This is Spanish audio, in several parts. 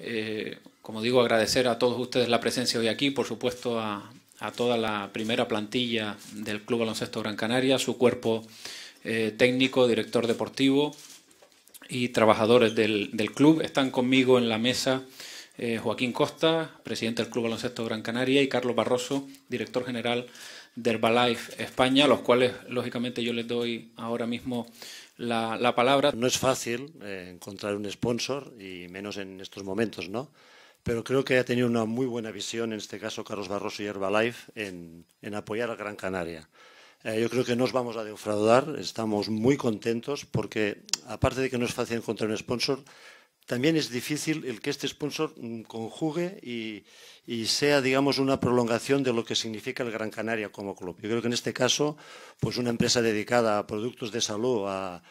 Eh, como digo, agradecer a todos ustedes la presencia hoy aquí, por supuesto a, toda la primera plantilla del Club Baloncesto Gran Canaria, su cuerpo eh, técnico, director deportivo y trabajadores del, club. Están conmigo en la mesa eh, Joaquín Costa, presidente del Club Baloncesto Gran Canaria, y Carlos Barroso, director general de Herbalife España, los cuales, lógicamente, yo les doy ahora mismo la, palabra. No es fácil eh, encontrar un sponsor, y menos en estos momentos, ¿no? Pero creo que ha tenido una muy buena visión, en este caso Carlos Barroso y Herbalife, en, en apoyar a Gran Canaria. Eh, yo creo que no os vamos a defraudar, estamos muy contentos porque, aparte de que no es fácil encontrar un sponsor, también es difícil el que este sponsor mm, conjugue y, sea, digamos, una prolongación de lo que significa el Gran Canaria como club. Yo creo que en este caso, pues una empresa dedicada a productos de salud, a,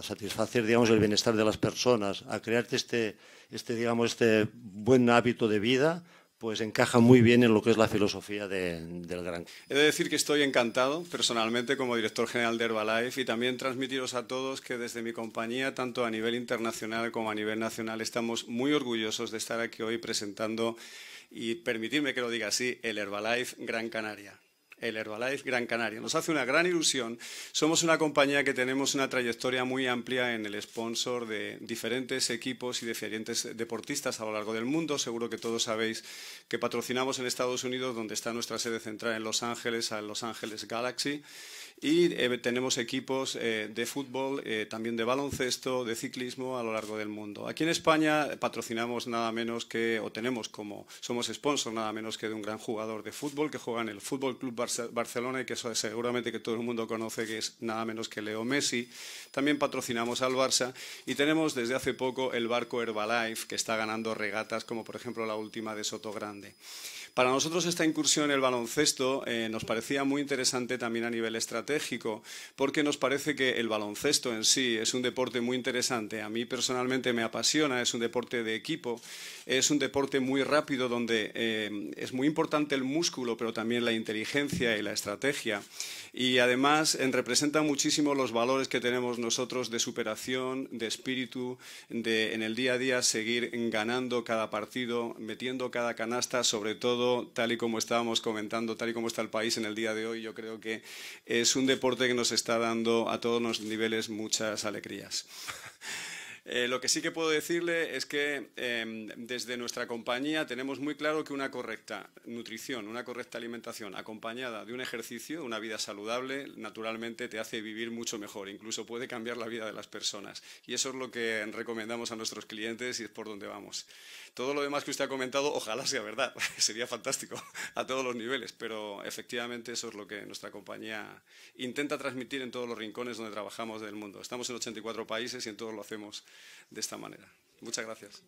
satisfacer, digamos, el bienestar de las personas, a crear este, este, digamos, este buen hábito de vida, pues encaja muy bien en lo que es la filosofía del Gran. He de decir que estoy encantado personalmente como director general de Herbalife y también transmitiros a todos que desde mi compañía, tanto a nivel internacional como a nivel nacional, estamos muy orgullosos de estar aquí hoy presentando y permitirme que lo diga así, el Herbalife Gran Canaria el Herbalife Gran Canaria. Nos hace una gran ilusión. Somos una compañía que tenemos una trayectoria muy amplia en el sponsor de diferentes equipos y diferentes deportistas a lo largo del mundo. Seguro que todos sabéis que patrocinamos en Estados Unidos, donde está nuestra sede central en Los Ángeles, a Los Ángeles Galaxy. Y eh, tenemos equipos eh, de fútbol, eh, también de baloncesto, de ciclismo a lo largo del mundo. Aquí en España patrocinamos nada menos que, o tenemos como, somos sponsor nada menos que de un gran jugador de fútbol que juega en el Fútbol Club Barcelona y que eso seguramente que todo el mundo conoce que es nada menos que Leo Messi. También patrocinamos al Barça y tenemos desde hace poco el barco Herbalife que está ganando regatas como por ejemplo la última de Soto Grande. Para nosotros esta incursión en el baloncesto eh, nos parecía muy interesante también a nivel estratégico, porque nos parece que el baloncesto en sí es un deporte muy interesante. A mí personalmente me apasiona, es un deporte de equipo, es un deporte muy rápido donde eh, es muy importante el músculo, pero también la inteligencia y la estrategia. Y además representa muchísimo los valores que tenemos nosotros de superación, de espíritu, de en el día a día seguir ganando cada partido, metiendo cada canasta, sobre todo tal y como estábamos comentando, tal y como está el país en el día de hoy, yo creo que es un deporte que nos está dando a todos los niveles muchas alegrías. Eh, lo que sí que puedo decirle es que em, desde nuestra compañía tenemos muy claro que una correcta nutrición, una correcta alimentación acompañada de un ejercicio, una vida saludable, naturalmente te hace vivir mucho mejor, incluso puede cambiar la vida de las personas. Y eso es lo que recomendamos a nuestros clientes y es por donde vamos. Todo lo demás que usted ha comentado, ojalá sea verdad, sería fantástico a todos los niveles, pero efectivamente eso es lo que nuestra compañía intenta transmitir en todos los rincones donde trabajamos del mundo. Estamos en 84 países y en todos lo hacemos de esta manera. Muchas gracias.